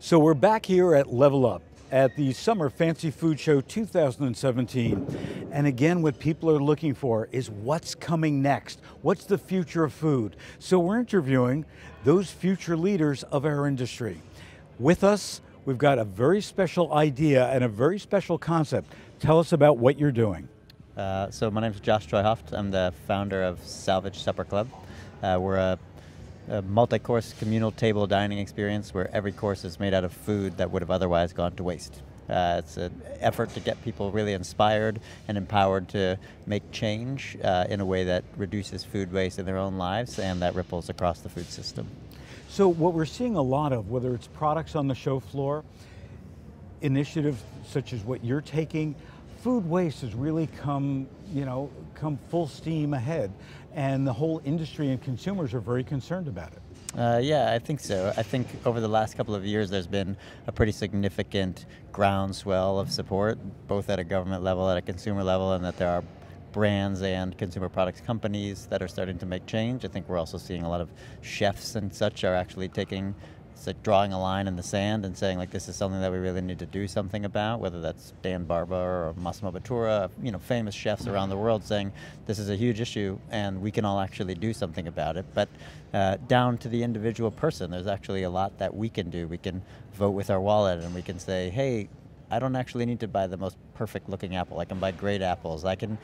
So we're back here at Level Up at the Summer Fancy Food Show 2017. And again, what people are looking for is what's coming next? What's the future of food? So we're interviewing those future leaders of our industry. With us, we've got a very special idea and a very special concept. Tell us about what you're doing. Uh, so my name is Josh Treuhaft. I'm the founder of Salvage Supper Club. Uh, we're a a multi-course communal table dining experience where every course is made out of food that would have otherwise gone to waste. Uh, it's an effort to get people really inspired and empowered to make change uh, in a way that reduces food waste in their own lives and that ripples across the food system. So what we're seeing a lot of, whether it's products on the show floor, initiatives such as what you're taking, food waste has really come, you know, come full steam ahead, and the whole industry and consumers are very concerned about it. Uh, yeah, I think so. I think over the last couple of years, there's been a pretty significant groundswell of support, both at a government level, at a consumer level, and that there are brands and consumer products companies that are starting to make change. I think we're also seeing a lot of chefs and such are actually taking it's like drawing a line in the sand and saying like this is something that we really need to do something about whether that's Dan Barber or Massimo Bottura you know famous chefs around the world saying this is a huge issue and we can all actually do something about it. But uh, down to the individual person there's actually a lot that we can do. We can vote with our wallet and we can say hey I don't actually need to buy the most perfect looking apple. I can buy great apples. I can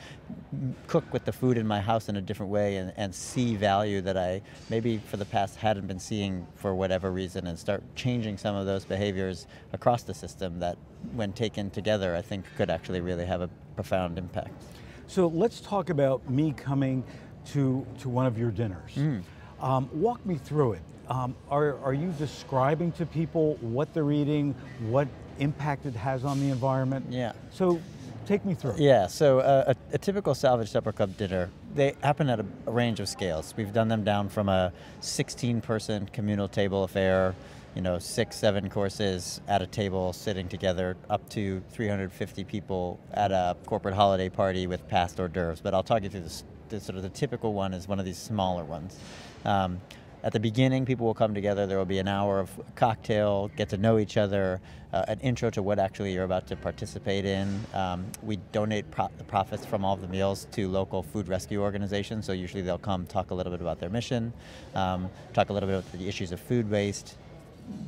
cook with the food in my house in a different way and, and see value that I maybe for the past hadn't been seeing for whatever reason and start changing some of those behaviors across the system that when taken together I think could actually really have a profound impact. So let's talk about me coming to, to one of your dinners. Mm. Um, walk me through it. Um, are, are you describing to people what they're eating, what impact it has on the environment? Yeah. So take me through. Yeah, so uh, a, a, typical Salvage Supper Club dinner, they happen at a, a, range of scales. We've done them down from a 16 person communal table affair, you know, six, seven courses at a table sitting together, up to 350 people at a corporate holiday party with past hors d'oeuvres. But I'll talk you through this, this sort of the typical one is one of these smaller ones. Um, at the beginning, people will come together. There will be an hour of cocktail, get to know each other, uh, an intro to what actually you're about to participate in. Um, we donate pro the profits from all of the meals to local food rescue organizations. So usually they'll come talk a little bit about their mission, um, talk a little bit about the issues of food waste,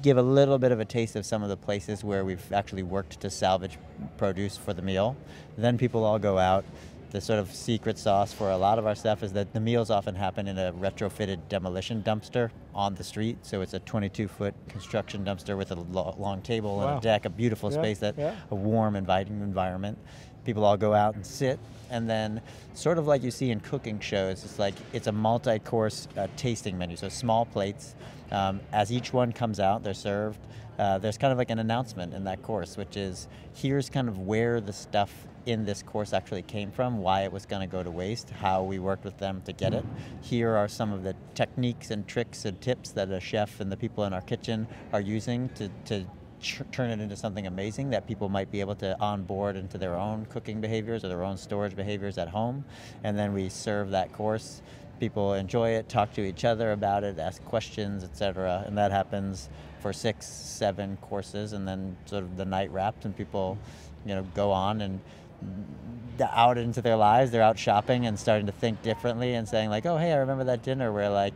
give a little bit of a taste of some of the places where we've actually worked to salvage produce for the meal. Then people all go out the sort of secret sauce for a lot of our stuff is that the meals often happen in a retrofitted demolition dumpster on the street. So it's a 22 foot construction dumpster with a lo long table wow. and a deck, a beautiful yeah, space that yeah. a warm, inviting environment. People all go out and sit, and then sort of like you see in cooking shows, it's like it's a multi-course uh, tasting menu. So small plates. Um, as each one comes out, they're served. Uh, there's kind of like an announcement in that course, which is here's kind of where the stuff in this course actually came from, why it was going to go to waste, how we worked with them to get it. Mm-hmm. Here are some of the techniques and tricks and tips that a chef and the people in our kitchen are using to, to turn it into something amazing that people might be able to onboard into their own cooking behaviors or their own storage behaviors at home. And then we serve that course. People enjoy it, talk to each other about it, ask questions, etc. And that happens for six, seven courses, and then sort of the night wraps, and people, you know, go on and out into their lives. They're out shopping and starting to think differently and saying like, oh, hey, I remember that dinner where like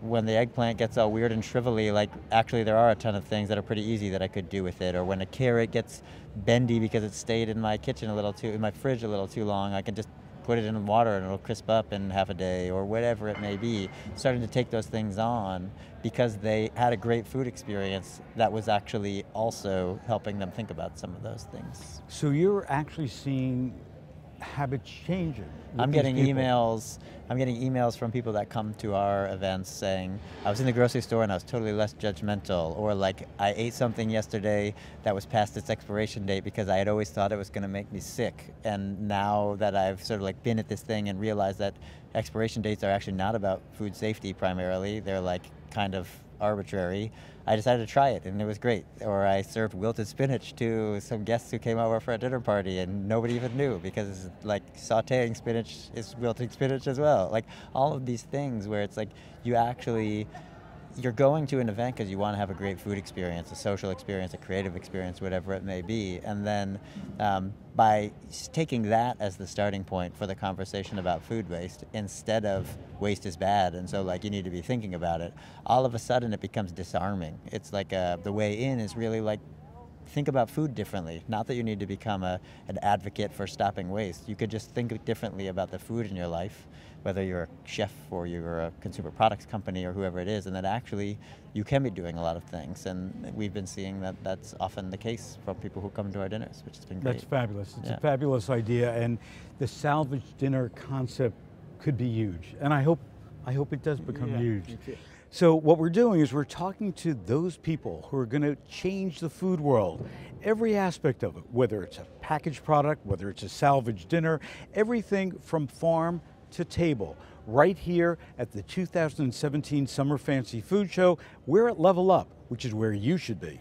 when the eggplant gets all weird and shrivelly, like actually there are a ton of things that are pretty easy that I could do with it. Or when a carrot gets bendy because it stayed in my kitchen a little too, in my fridge a little too long, I can just put it in water and it'll crisp up in half a day or whatever it may be. Starting to take those things on because they had a great food experience that was actually also helping them think about some of those things. So you're actually seeing habits changing. I'm getting people. emails. I'm getting emails from people that come to our events saying, "I was in the grocery store and I was totally less judgmental," or like, "I ate something yesterday that was past its expiration date because I had always thought it was going to make me sick, and now that I've sort of like been at this thing and realized that expiration dates are actually not about food safety primarily. They're like kind of arbitrary. I decided to try it and it was great. Or I served wilted spinach to some guests who came over for a dinner party and nobody even knew because like sauteing spinach is wilting spinach as well. Like all of these things where it's like you actually you're going to an event because you want to have a great food experience, a social experience, a creative experience, whatever it may be. And then um, by taking that as the starting point for the conversation about food waste, instead of waste is bad, and so like you need to be thinking about it, all of a sudden it becomes disarming. It's like uh, the way in is really like think about food differently. Not that you need to become a, an advocate for stopping waste. You could just think differently about the food in your life whether you're a chef or you're a consumer products company or whoever it is, and that actually you can be doing a lot of things. And we've been seeing that that's often the case from people who come to our dinners, which has been great. That's fabulous. It's yeah. a fabulous idea, and the salvage dinner concept could be huge. And I hope, I hope it does become yeah, huge. So what we're doing is we're talking to those people who are going to change the food world, every aspect of it, whether it's a packaged product, whether it's a salvage dinner, everything from farm to table right here at the 2017 Summer Fancy Food Show. We're at Level Up, which is where you should be.